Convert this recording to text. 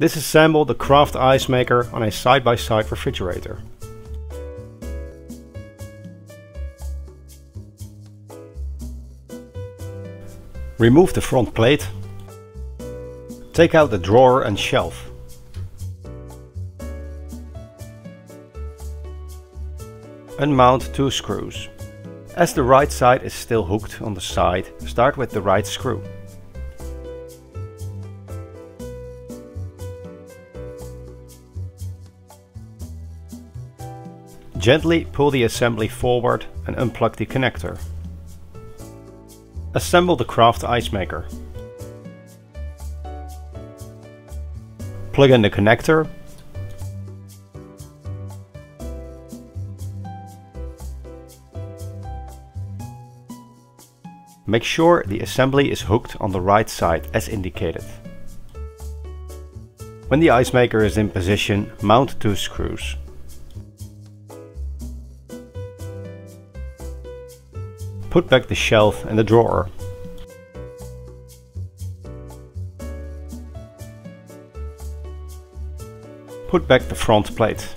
Disassemble the Craft Ice Maker on a side-by-side -side refrigerator. Remove the front plate. Take out the drawer and shelf. Unmount two screws. As the right side is still hooked on the side, start with the right screw. Gently pull the assembly forward and unplug the connector. Assemble the craft ice maker. Plug in the connector. Make sure the assembly is hooked on the right side as indicated. When the ice maker is in position, mount two screws. Put back the shelf and the drawer. Put back the front plate.